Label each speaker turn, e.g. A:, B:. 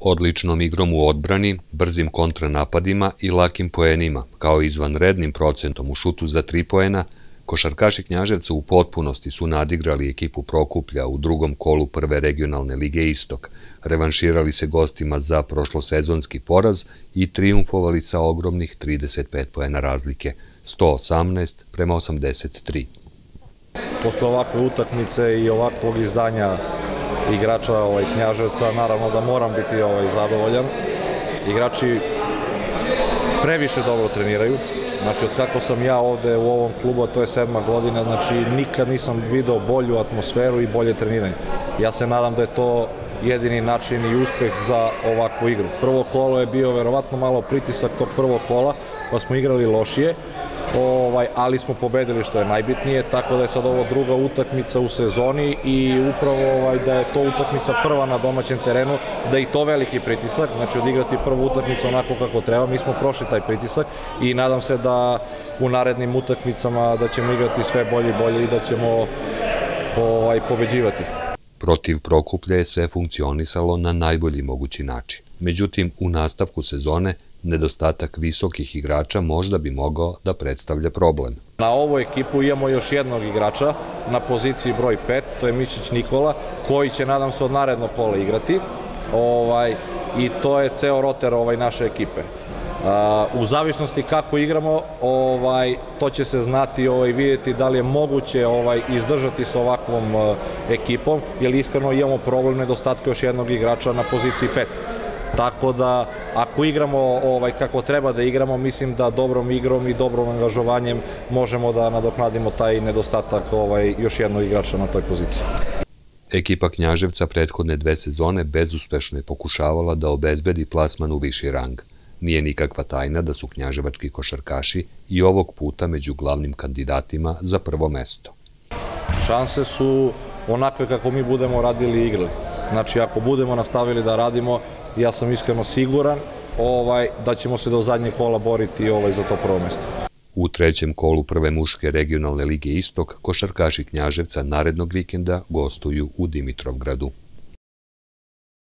A: Odličnom igrom u odbrani, brzim kontranapadima i lakim poenima, kao i izvanrednim procentom u šutu za tri poena, košarkaši Knjaževca u potpunosti su nadigrali ekipu Prokuplja u drugom kolu prve regionalne lige Istok, revanširali se gostima za prošlosezonski poraz i triumfovali sa ogromnih 35 poena razlike, 118 prema 83.
B: Posle ovakve utakmice i ovakvog izdanja igrača ovaj, Knjaževca, naravno da moram biti ovaj, zadovoljan. Igrači previše dobro treniraju, Znači, od kako sam ja ovde u ovom klubu, to je sedma godina, znači nikad nisam video bolju atmosferu i bolje treniranje. Ja se nadam da je to jedini način i uspeh za ovakvu igru. Prvo kolo je bio verovatno malo pritisak tog prvog kola, pa smo igrali lošije, ovaj, ali smo pobedili što je najbitnije, tako da je sad ovo druga utakmica u sezoni i upravo ovaj, da je to utakmica prva na domaćem terenu, da i to veliki pritisak, znači odigrati prvu utakmicu onako kako treba, mi smo prošli taj pritisak i nadam se da u narednim utakmicama da ćemo igrati sve bolje i bolje i da ćemo ovaj, pobeđivati.
A: Protiv Prokuplja je sve funkcionisalo na najbolji mogući način. Međutim, u nastavku sezone nedostatak visokih igrača možda bi mogao da predstavlja problem.
B: Na ovu ekipu imamo još jednog igrača na poziciji broj 5, to je Mišić Nikola, koji će, nadam se, od narednog kola igrati. Ovaj, I to je ceo roter ovaj, naše ekipe. Uh, u zavisnosti kako igramo, ovaj to će se znati ovaj videti da li je moguće ovaj izdržati sa ovakvom uh, ekipom, jer iskreno imamo problem nedostatka još jednog igrača na poziciji 5. Tako da, ako igramo ovaj, kako treba da igramo, mislim da dobrom igrom i dobrom angažovanjem možemo da nadoknadimo taj nedostatak ovaj, još jednog igrača na toj poziciji.
A: Ekipa Knjaževca prethodne dve sezone bezuspešno je pokušavala da obezbedi plasman u viši rang. Nije nikakva tajna da su knjaževački košarkaši i ovog puta među glavnim kandidatima za prvo mesto.
B: Šanse su onakve kako mi budemo radili i igrali. Znači, ako budemo nastavili da radimo, ja sam iskreno siguran ovaj, da ćemo se do zadnje kola boriti ovaj, za to prvo mesto.
A: U trećem kolu prve muške regionalne lige Istok, košarkaši Knjaževca narednog vikenda gostuju u Dimitrovgradu.